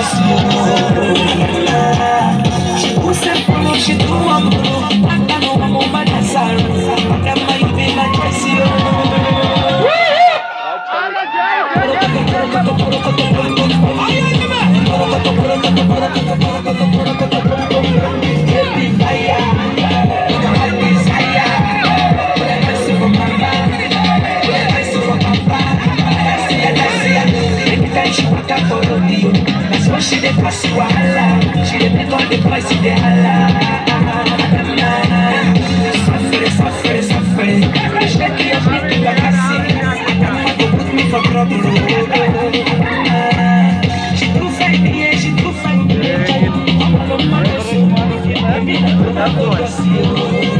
gostoso. O sanfona te do amor, até no amor vai dançar, até mais bem vai crescer. Ai, ai, ai, ai, ai, ai, ai, ai, ai, That's what she pass. She did make all the boys see the holla. Suffer, suffer, suffer. She kill me to the for trouble. She too fine, yeah, she too fine. Mama, mama, so I'm gonna go see you.